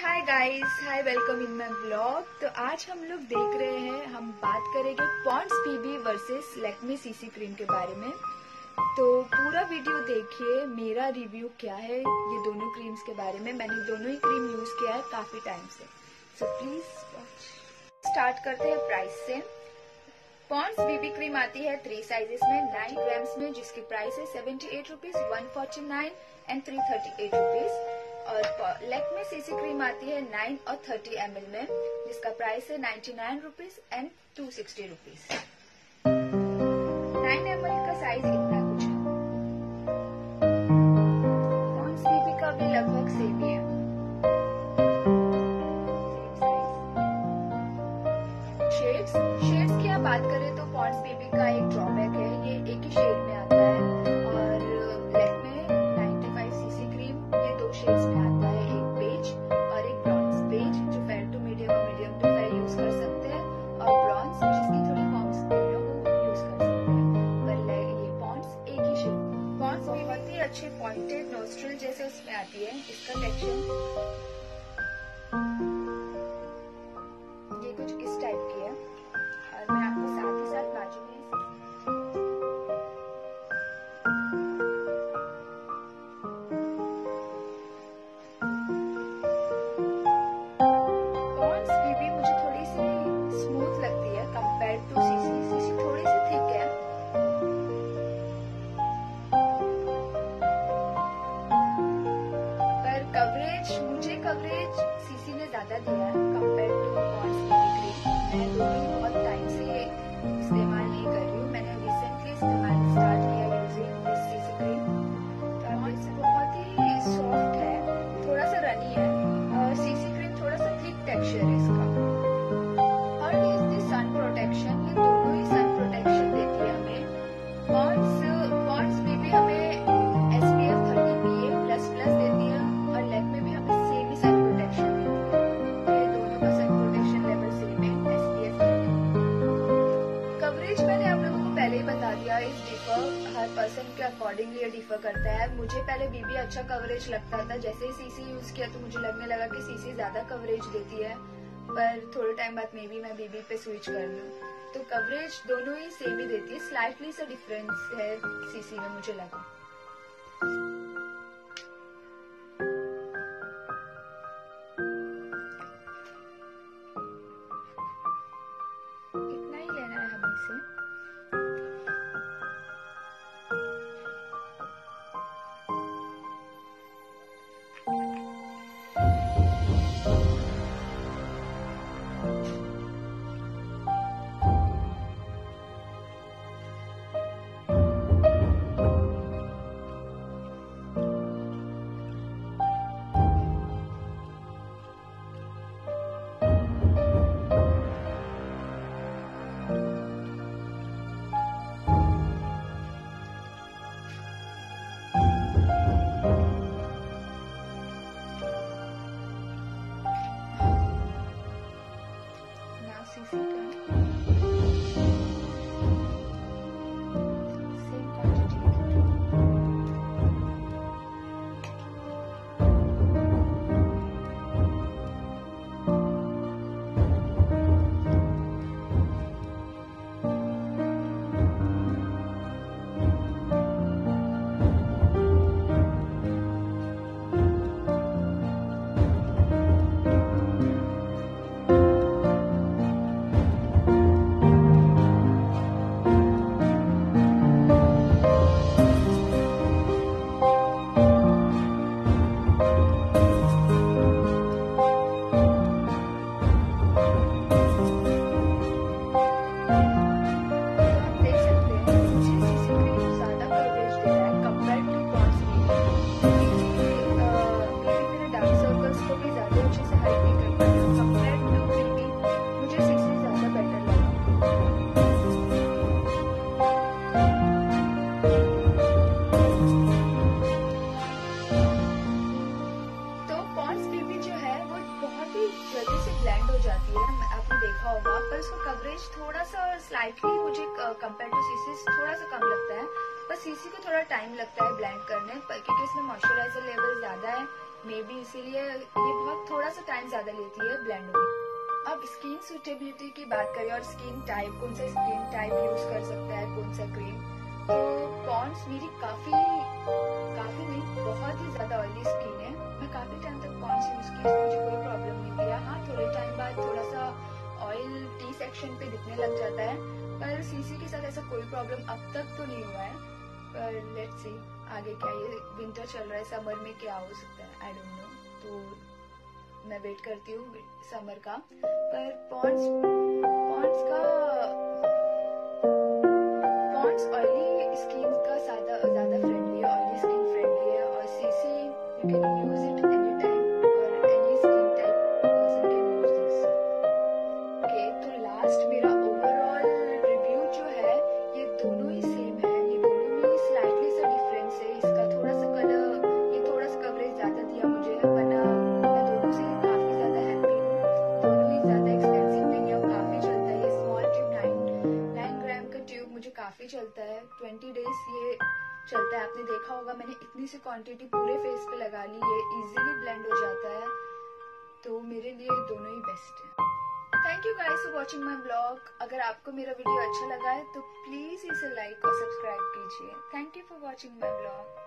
Hi guys hi welcome in my blog तो आज हम लोग देख रहे हैं, हम बात करेंगे Pond's BB versus Lakme CC cream के बारे में। तो पूरा वीडियो देखिए, मेरा रिव्यू क्या है, ये दोनों क्रीम्स के बारे में। मैंने दोनों ही क्रीम यूज़ किया है काफ़ी टाइम से। सो प्लीज़ स्टार्ट करते हैं प्राइस से। पॉन्ड्स बीबी क्रीम आती है थ्री साइजेस में नाइन ग्राम्स में, जिसकी प्राइस है seventy eight rupees one forty nine and three thirty eight rupees और लेक में सीसी क्रीम आती है नाइन और थर्टी एमएल में, जिसका प्राइस है ninety nine rupees and two sixty rupees nine M का साइज़ इतना कुछ है। का भी लगभग सेम ही है। शेड्स शेड्स की आप बात करें तो पॉन्स बेबी का एक ड्रॉबैक है। ये एक ही शेड में आता है। नोस्ट्रल जैसे उसमें आती है इसका टेक्सचर हर के अकॉर्डिंगली डिफर करता है। मुझे पहले बीबी अच्छा कवरेज लगता था। जैसे ही सीसी यूज़ किया तो मुझे लगने लगा कि सीसी ज़्यादा कवरेज देती है। पर थोड़े टाइम बाद मे बी मैं बीबी पे स्विच कर लू। तो कवरेज दोनों ही सेम ही देती है। स्लाइटली सा डिफरेंस है सीसी में मुझे लगा। थोड़ा सा स्लाइटली मुझे कंपेयर टू सीसी थोड़ा सा कम लगता है, पर सीसी को थोड़ा टाइम लगता है ब्लेंड करने, पर क्योंकि इसमें मॉइस्चराइजर लेवल ज़्यादा है मे बी इसीलिए ये बहुत थोड़ा सा टाइम ज़्यादा लेती है ब्लेंड होने अब स्किन सुटेबिलिटी की बात करें और स्किन टाइप कौन सा स्किन टाइप यूज़ कर सकता है, कौन सा क्रीम तो पॉन्ड्स मेरी काफ़ी काफ़ी नहीं, बहुत ही ज़्यादा ऑयली स्किन है, मैं काफ़ी सेक्शन पे दिखने लग जाता है, पर सीसी के साथ ऐसा कोई प्रॉब्लम अब तक तो नहीं हुआ है। पर लेट्स सी आगे क्या ये विंटर चल रहा है समर में क्या हो सकता है? आई डोंट नो तो मैं वेट करती हूँ समर का। पर पॉन्ड्स पॉन्ड्स का चलता है। ट्वेंटी डेज़ ये चलता है। आपने देखा होगा, मैंने इतनी सी क्वांटिटी पूरे फेस पे लगा ली, ये इजीली ब्लेंड हो जाता है। तो मेरे लिए दोनों ही बेस्ट है। Thank you guys for watching my blog अगर आपको मेरा वीडियो अच्छा लगा है तो प्लीज़ इसे लाइक और सब्सक्राइब कीजिए। Thank you for watching my blog